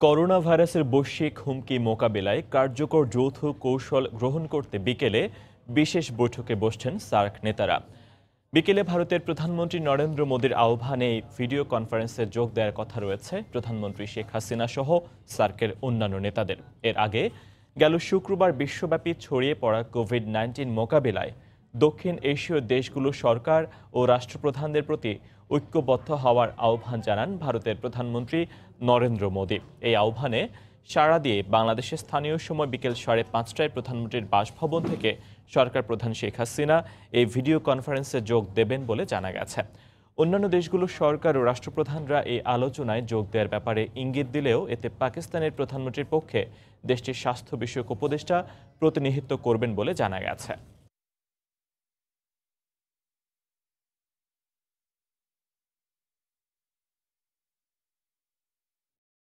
Corona ভাইরাসের বৈশ্বিক হুমকি মোকাবেলায় কার্যকর যৌথ কৌশল গ্রহণ করতে বিকেলে বিশেষ বৈঠকে বসছেন সার্ক নেতারা। বিকেলে ভারতের প্রধানমন্ত্রী নরেন্দ্র মোদীর আহ্বানে ভিডিও কনফারেন্সে যোগ দেওয়ার কথা রয়েছে প্রধানমন্ত্রী শেখ হাসিনা সহ সার্কের অন্যান্য নেতাদের। এর আগে গেল শুক্রবার বিশ্বব্যাপী ছড়িয়ে পড়া কোভিড নাইন্টিন মোকাবিলায় দক্ষিণ এশীয় দেশগুলোর সরকার ও রাষ্ট্রপ্রধানদের প্রতি ঐক্যবদ্ধ হওয়ার আহ্বান জানান ভারতের প্রধানমন্ত্রী নরেন্দ্র মোদী। এই আহ্বানে সাড়া দিয়ে বাংলাদেশের স্থানীয় সময় বিকেল সাড়ে পাঁচটায় প্রধানমন্ত্রীর বাসভবন থেকে সরকার প্রধান শেখ হাসিনা এই ভিডিও কনফারেন্সে যোগ দেবেন বলে জানা গেছে। অন্যান্য দেশগুলোর সরকার ও রাষ্ট্রপ্রধানরা এই আলোচনায় যোগ দেওয়ার ব্যাপারে ইঙ্গিত দিলেও এতে পাকিস্তানের প্রধানমন্ত্রীর পক্ষে দেশটির স্বাস্থ্য বিষয়ক উপদেষ্টা প্রতিনিধিত্ব করবেন বলে জানা গেছে।